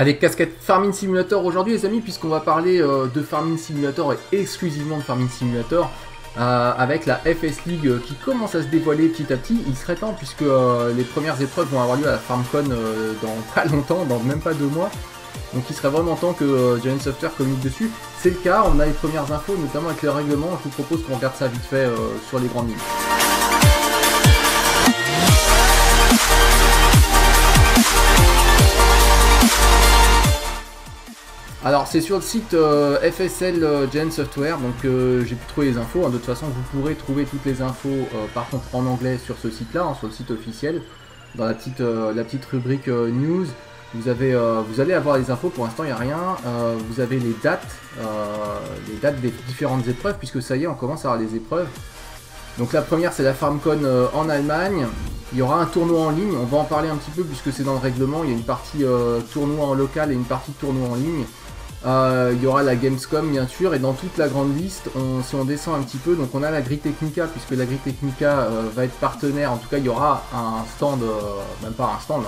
Allez, casquette Farming Simulator aujourd'hui les amis, puisqu'on va parler euh, de Farming Simulator et exclusivement de Farming Simulator. Euh, avec la FS League euh, qui commence à se dévoiler petit à petit, il serait temps puisque les premières épreuves vont avoir lieu à la FarmCon dans pas longtemps, dans même pas deux mois. Donc il serait vraiment temps que Giant Software communique dessus. C'est le cas, on a les premières infos, notamment avec le règlement. Je vous propose qu'on regarde ça vite fait sur les grandes lignes. Alors c'est sur le site euh, FSL euh, Gen Software, donc euh, j'ai pu trouver les infos. Hein. De toute façon vous pourrez trouver toutes les infos par contre en anglais sur ce site là, hein, sur le site officiel, dans la petite, la petite rubrique news. Vous, avez, vous allez avoir les infos, pour l'instant il n'y a rien. vous avez les dates, les dates des différentes épreuves, puisque ça y est on commence à avoir les épreuves. Donc la première c'est la FarmCon en Allemagne. Il y aura un tournoi en ligne, on va en parler un petit peu puisque c'est dans le règlement. Il y a une partie tournoi en local et une partie tournoi en ligne. Euh, il y aura la Gamescom bien sûr et dans toute la grande liste, si on descend un petit peu, donc on a la Grille Technica puisque la Grille Technica euh, va être partenaire, en tout cas il y aura un stand, euh, même pas un stand,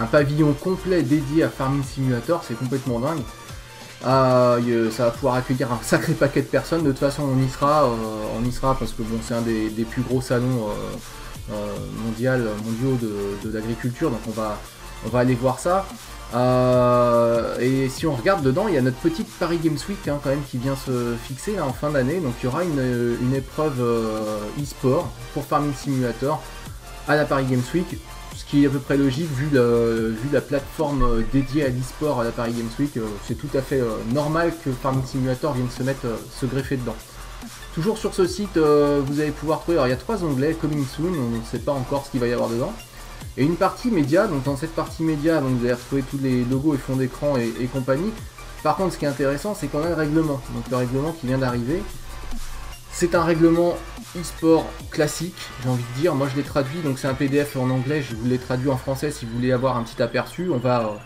un, pavillon complet dédié à Farming Simulator, c'est complètement dingue. ça va pouvoir accueillir un sacré paquet de personnes, de toute façon on y sera, on y sera parce que bon c'est un des, plus gros salons mondial, mondiaux de, l'agriculture, donc on va, on va aller voir ça. Euh, et si on regarde dedans, il y a notre petite Paris Games Week hein, quand même qui vient se fixer en fin d'année. Donc il y aura une, épreuve euh, e-sport pour Farming Simulator à la Paris Games Week. Ce qui est à peu près logique vu, la plateforme euh, dédiée à l'e-sport à la Paris Games Week. c'est tout à fait normal que Farming Simulator vienne se mettre, se greffer dedans. Toujours sur ce site, vous allez pouvoir trouver, alors il y a trois onglets, Coming Soon, on ne sait pas encore ce qu'il va y avoir dedans. Et une partie média, donc dans cette partie média, donc vous allez retrouver tous les logos et fonds d'écran et, compagnie. Par contre, ce qui est intéressant, c'est qu'on a le règlement. Donc le règlement qui vient d'arriver. C'est un règlement e-sport classique, j'ai envie de dire. Moi, je l'ai traduit, donc c'est un PDF en anglais. Je vous l'ai traduit en français si vous voulez avoir un petit aperçu. On va,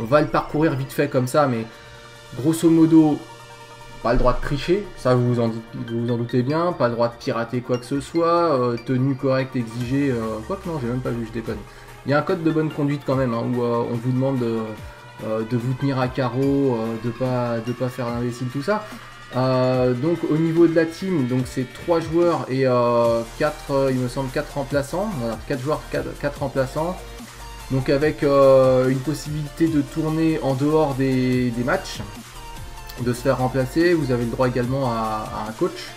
on va le parcourir vite fait comme ça, mais grosso modo, pas le droit de tricher, ça vous en, vous en doutez bien, pas le droit de pirater quoi que ce soit, euh, tenue correcte exigée, euh, quoi que non, j'ai même pas vu, je déconne. Il y a un code de bonne conduite quand même, hein, où euh, on vous demande de, vous tenir à carreau, de pas de pas faire l'imbécile, tout ça. donc au niveau de la team, donc c'est 3 joueurs et 4, il me semble 4 remplaçants, voilà, 4 joueurs, 4, remplaçants. Donc avec une possibilité de tourner en dehors des matchs, de se faire remplacer. Vous avez le droit également à, un coach.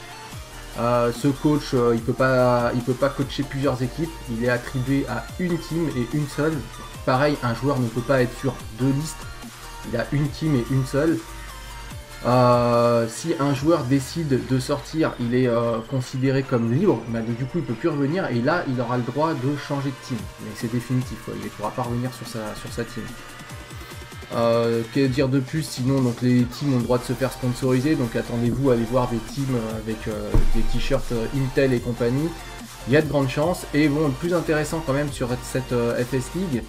Euh, ce coach, euh, il peut peut pas coacher plusieurs équipes. Il est attribué à une team et une seule. Pareil, un joueur ne peut pas être sur deux listes. Il a une team et une seule. Euh, si un joueur décide de sortir, il est considéré comme libre, mais du coup il peut plus revenir et là il aura le droit de changer de team. Mais c'est définitif, il ne pourra pas revenir sur sa team. Euh, que dire de plus Sinon, donc les teams ont le droit de se faire sponsoriser, donc attendez-vous à aller voir des teams avec euh, des t-shirts euh, Intel et compagnie. Il y a de grandes chances. Et bon, le plus intéressant quand même sur cette FS League,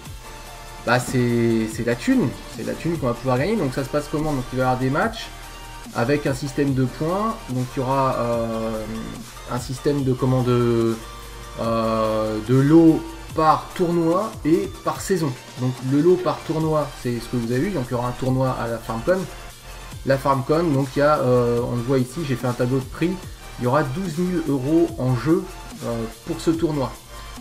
bah c'est la thune. C'est la thune qu'on va pouvoir gagner. Donc ça se passe comment? Donc il va y avoir des matchs avec un système de points. Donc il y aura un système de comment? De, de lot par tournoi et par saison. Donc le lot par tournoi, c'est ce que vous avez vu, donc il y aura un tournoi à la FarmCon. La FarmCon, donc il y a, euh, on le voit ici, j'ai fait un tableau de prix, il y aura 12 000 euros en jeu euh, pour ce tournoi.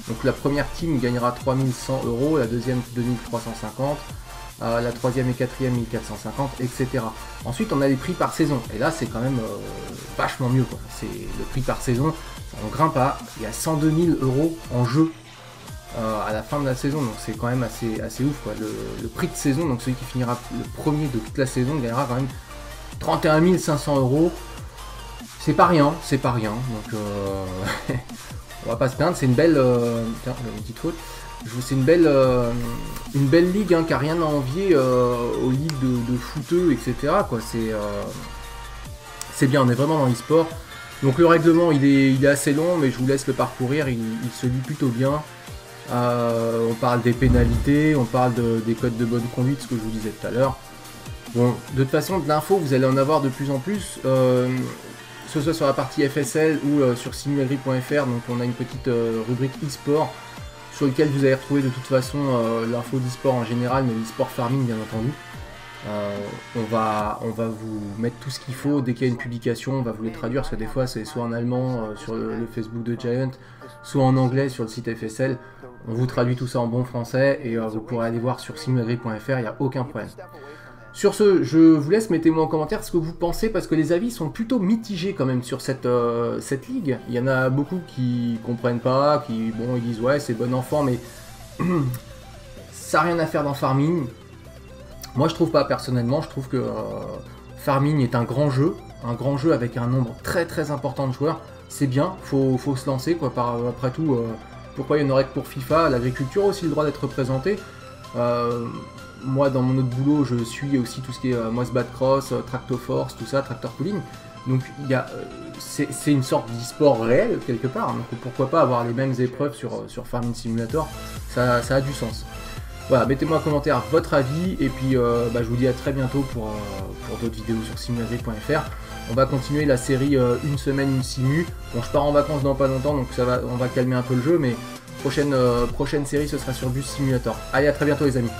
Donc la première team gagnera 3100 euros, la deuxième 2350, euh, la troisième et quatrième 1450, etc. Ensuite on a les prix par saison, et là c'est quand même vachement mieux. C'est le prix par saison, on grimpe à, il y a 102 000 euros en jeu euh, à la fin de la saison, donc c'est quand même assez, assez ouf. Quoi. Le, prix de saison, donc celui qui finira le premier de toute la saison, gagnera quand même 31 500 euros. C'est pas rien, c'est pas rien. Donc euh, on va pas se plaindre. C'est une belle, euh, tiens, une petite faute. C'est une belle, une belle ligue hein, qui a rien à envier aux ligues de, de footeux, etc. C'est, bien. On est vraiment dans l'e-sport. Donc le règlement il est, il est assez long, mais je vous laisse le parcourir. il se lit plutôt bien. Euh, on parle des pénalités, on parle des codes de bonne conduite, ce que je vous disais tout à l'heure. Bon, de toute façon, de l'info, vous allez en avoir de plus en plus, euh, que ce soit sur la partie FSL ou euh, sur simuagri.fr, donc on a une petite rubrique e-sport sur lequel vous allez retrouver de toute façon l'info d'e-sport en général, mais l'e-sport farming bien entendu. on, va, on va vous mettre tout ce qu'il faut. Dès qu'il y a une publication, on va vous les traduire, parce que des fois c'est soit en allemand sur le, Facebook de Giant, soit en anglais sur le site FSL. On vous traduit tout ça en bon français et vous pourrez aller voir sur simulagri.fr, il n'y a aucun problème. Sur ce, je vous laisse, mettez-moi en commentaire ce que vous pensez, parce que les avis sont plutôt mitigés quand même sur cette, euh, ligue. Il y en a beaucoup qui comprennent pas, qui bon, ils disent ouais c'est bon enfant, mais ça n'a rien à faire dans Farming. Moi je trouve pas personnellement, je trouve que euh, Farming est un grand jeu, un grand jeu avec un nombre très très important de joueurs. C'est bien, faut, faut se lancer quoi. Après tout, euh, pourquoi il y en aurait que pour FIFA L'agriculture a aussi le droit d'être représentée moi, dans mon autre boulot, je suis aussi tout ce qui est euh, Moss Cross, euh, Tractoforce, tout ça, Tractor Pooling. Donc, il euh, c'est une sorte d'e-sport réel, quelque part. Donc, pourquoi pas avoir les mêmes épreuves sur Farming Simulator? Ça, a du sens. Voilà, mettez-moi en commentaire votre avis, et puis bah, je vous dis à très bientôt pour, pour d'autres vidéos sur simulagri.fr. On va continuer la série une semaine, une simu. Bon, je pars en vacances dans pas longtemps, donc ça va, on va calmer un peu le jeu, mais prochaine, prochaine série, ce sera sur Bus Simulator. Allez, à très bientôt les amis.